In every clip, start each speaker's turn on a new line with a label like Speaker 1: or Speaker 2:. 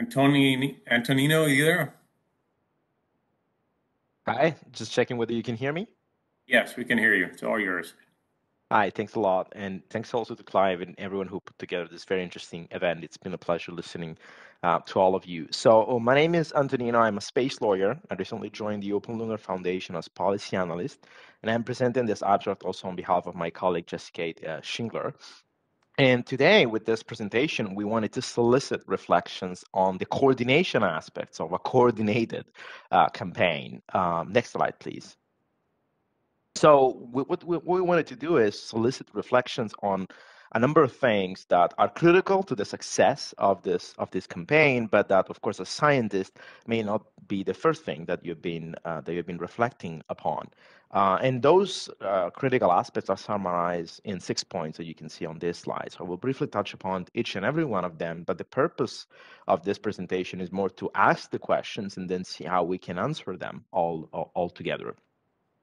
Speaker 1: Antoni, Antonino, are you there?
Speaker 2: Hi, just checking whether you can hear me.
Speaker 1: Yes, we can hear you. It's all yours.
Speaker 2: Hi, thanks a lot. And thanks also to Clive and everyone who put together this very interesting event. It's been a pleasure listening uh, to all of you. So, oh, my name is Antonino. I'm a space lawyer. I recently joined the Open Lunar Foundation as policy analyst, and I'm presenting this abstract also on behalf of my colleague Jessica uh, Schingler. And today, with this presentation, we wanted to solicit reflections on the coordination aspects of a coordinated uh, campaign. Um, next slide, please. So, what, what we wanted to do is solicit reflections on a number of things that are critical to the success of this of this campaign, but that, of course, as scientist, may not be the first thing that you've been uh, that you've been reflecting upon. Uh, and those uh, critical aspects are summarized in six points that you can see on this slide. So I will briefly touch upon each and every one of them, but the purpose of this presentation is more to ask the questions and then see how we can answer them all, all, all together.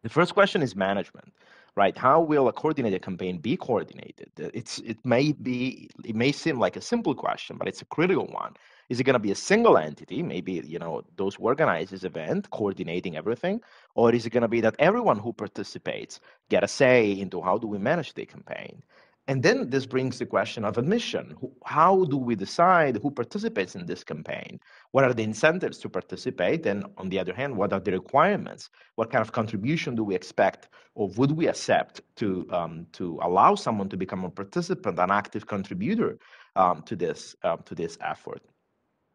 Speaker 2: The first question is management right? How will a coordinated campaign be coordinated? It's it may be it may seem like a simple question, but it's a critical one. Is it going to be a single entity, maybe you know those who organize this event coordinating everything, or is it going to be that everyone who participates get a say into how do we manage the campaign? And then this brings the question of admission. How do we decide who participates in this campaign? What are the incentives to participate? And on the other hand, what are the requirements? What kind of contribution do we expect or would we accept to, um, to allow someone to become a participant, an active contributor um, to, this, um, to this effort?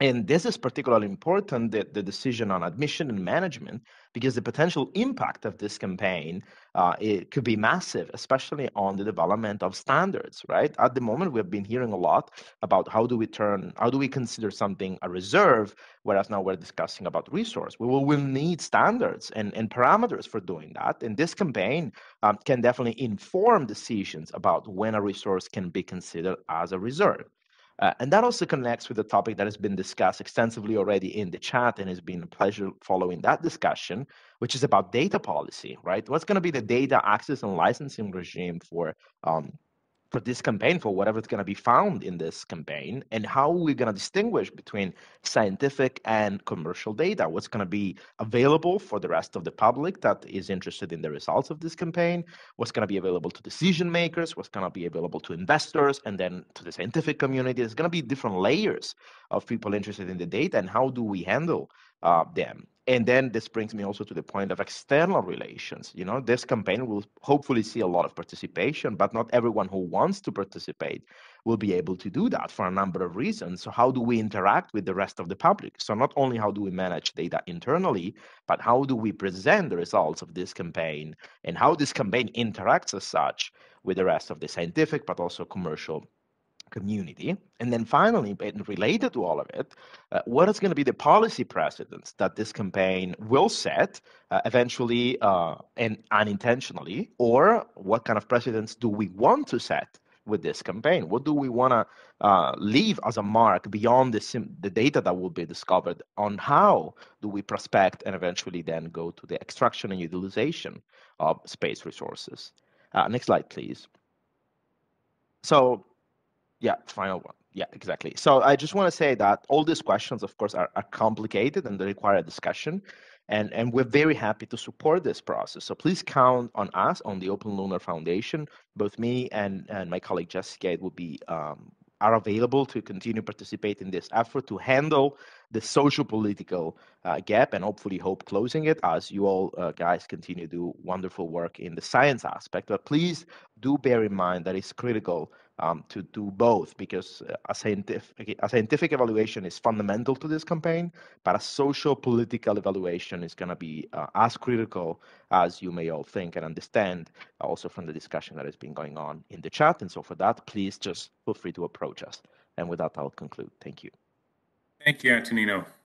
Speaker 2: And this is particularly important, the, the decision on admission and management, because the potential impact of this campaign uh, it could be massive, especially on the development of standards, right? At the moment, we have been hearing a lot about how do we turn, how do we consider something a reserve, whereas now we're discussing about resource. We will, will need standards and, and parameters for doing that. And this campaign um, can definitely inform decisions about when a resource can be considered as a reserve. Uh, and that also connects with the topic that has been discussed extensively already in the chat and it's been a pleasure following that discussion, which is about data policy, right? What's going to be the data access and licensing regime for um, for this campaign, for whatever's going to be found in this campaign, and how we're going to distinguish between scientific and commercial data. What's going to be available for the rest of the public that is interested in the results of this campaign? What's going to be available to decision makers? What's going to be available to investors? And then to the scientific community? There's going to be different layers of people interested in the data, and how do we handle uh, them? And then this brings me also to the point of external relations you know? This campaign will hopefully see a lot of participation but not everyone who wants to participate will be able to do that for a number of reasons. So how do we interact with the rest of the public? So not only how do we manage data internally but how do we present the results of this campaign? And how this campaign interacts as such with the rest of the scientific but also commercial community. And then finally, and related to all of it, uh, what is going to be the policy precedents that this campaign will set uh, eventually uh, and unintentionally, or what kind of precedents do we want to set with this campaign? What do we want to uh, leave as a mark beyond the, sim- the data that will be discovered on how do we prospect and eventually then go to the extraction and utilization of space resources? Uh, next slide, please. So yeah, final one. Yeah, exactly. So I just want to say that all these questions, of course, are, are complicated and they require a discussion. And, and we're very happy to support this process. So please count on us, on the Open Lunar Foundation. Both me and, and my colleague Jessica will be um, are available to continue participate in this effort to handle the social political uh, gap and hopefully hope closing it as you all uh, guys continue to do wonderful work in the science aspect but please do bear in mind that it's critical um, to do both because uh, a scientific, a scientific evaluation is fundamental to this campaign, but a social political evaluation is going to be uh, as critical as you may all think and understand, also from the discussion that has been going on in the chat. And so for that, please just feel free to approach us. And with that, I'll conclude. Thank you.
Speaker 1: Thank you, Antonino.